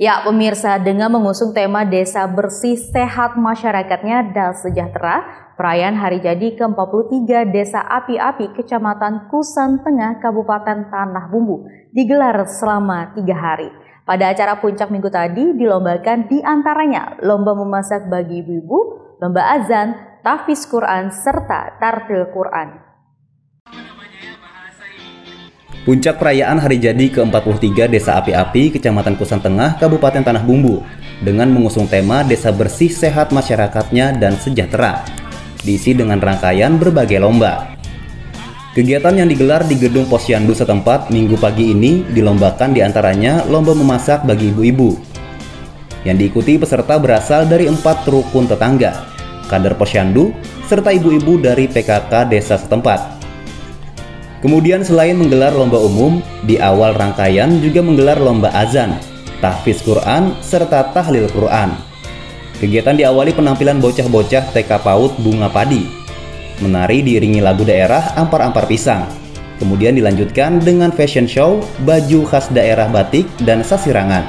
Ya, pemirsa, dengan mengusung tema Desa Bersih Sehat Masyarakatnya dan Sejahtera, perayaan Hari Jadi ke-43 Desa Api-Api Kecamatan Kusan Tengah Kabupaten Tanah Bumbu digelar selama tiga hari. Pada acara puncak minggu tadi dilombakan di antaranya lomba memasak bagi ibu-ibu, lomba azan, tahfiz Quran, serta tartil Quran. Puncak perayaan hari jadi ke-43 Desa Api-Api, Kecamatan Kusan Tengah, Kabupaten Tanah Bumbu, dengan mengusung tema Desa Bersih Sehat Masyarakatnya dan Sejahtera, diisi dengan rangkaian berbagai lomba. Kegiatan yang digelar di Gedung Posyandu setempat minggu pagi ini dilombakan di antaranya lomba memasak bagi ibu-ibu. Yang diikuti peserta berasal dari empat rukun tetangga, kader posyandu, serta ibu-ibu dari PKK desa setempat. Kemudian selain menggelar lomba umum, di awal rangkaian juga menggelar lomba azan, tahfiz Quran, serta tahlil Quran. Kegiatan diawali penampilan bocah-bocah TK PAUD Bunga Padi. Menari diiringi lagu daerah Ampar-Ampar Pisang. Kemudian dilanjutkan dengan fashion show, baju khas daerah batik, dan sasirangan.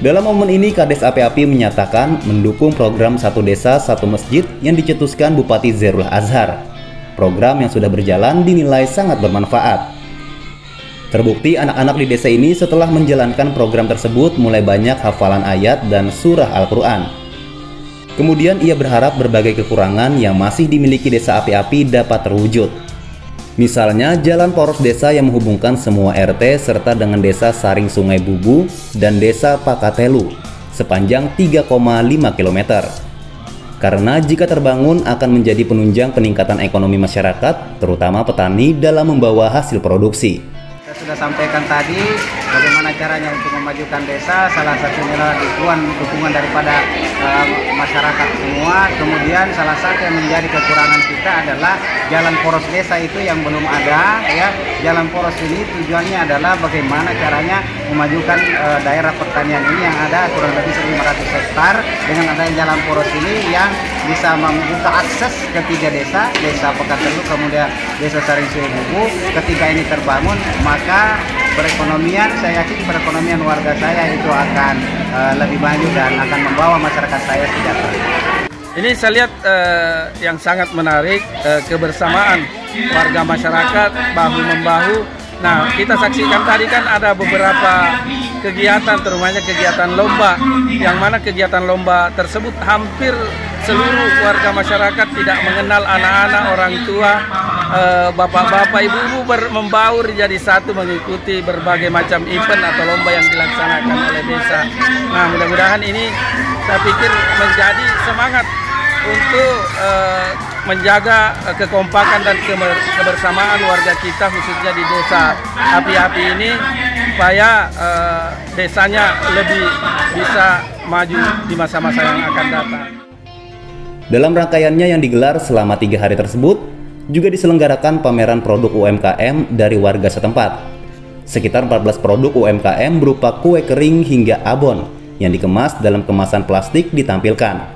Dalam momen ini, Kades Api-Api menyatakan mendukung program Satu Desa Satu Masjid yang dicetuskan Bupati Zerul Azhar Program yang sudah berjalan dinilai sangat bermanfaat. Terbukti anak-anak di desa ini setelah menjalankan program tersebut mulai banyak hafalan ayat dan surah Al-Quran. Kemudian ia berharap berbagai kekurangan yang masih dimiliki desa api-api dapat terwujud. Misalnya jalan poros desa yang menghubungkan semua RT serta dengan desa Saring Sungai Bubu dan desa Pakatelu sepanjang 3,5 km karena jika terbangun akan menjadi penunjang peningkatan ekonomi masyarakat, terutama petani dalam membawa hasil produksi. Sudah sampaikan tadi bagaimana caranya untuk memajukan desa, salah satunya adalah dukungan, dukungan daripada uh, masyarakat semua. Kemudian salah satu yang menjadi kekurangan kita adalah jalan poros desa itu yang belum ada. Ya, jalan poros ini tujuannya adalah bagaimana caranya memajukan uh, daerah pertanian ini yang ada kurang lebih 1.500 hektar dengan adanya jalan poros ini yang bisa membuka akses ke tiga desa, desa Pekatelu, kemudian desa Saring Bubu. Ketika ini terbangun, maka perekonomian, saya yakin perekonomian warga saya itu akan uh, lebih maju dan akan membawa masyarakat saya sejahtera. Ini saya lihat uh, yang sangat menarik uh, kebersamaan warga masyarakat bahu membahu. Nah, kita saksikan tadi kan ada beberapa kegiatan, terutamanya kegiatan lomba, yang mana kegiatan lomba tersebut hampir seluruh warga masyarakat tidak mengenal anak-anak, orang tua, eh, bapak-bapak, ibu-ibu membaur jadi satu mengikuti berbagai macam event atau lomba yang dilaksanakan oleh desa. Nah, mudah-mudahan ini saya pikir menjadi semangat untuk uh, menjaga uh, kekompakan dan kebersamaan warga kita khususnya di desa api-api ini supaya uh, desanya lebih bisa maju di masa-masa yang akan datang. Dalam rangkaiannya yang digelar selama tiga hari tersebut, juga diselenggarakan pameran produk UMKM dari warga setempat. Sekitar 14 produk UMKM berupa kue kering hingga abon yang dikemas dalam kemasan plastik ditampilkan.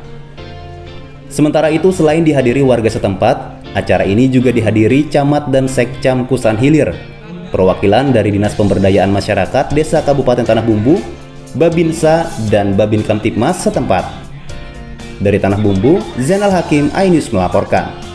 Sementara itu selain dihadiri warga setempat, acara ini juga dihadiri camat dan sekcam Kusan Hilir, perwakilan dari Dinas Pemberdayaan Masyarakat Desa Kabupaten Tanah Bumbu, Babinsa, dan Babin Kamtipmas setempat. Dari Tanah Bumbu, Zainal Hakim Ainus melaporkan.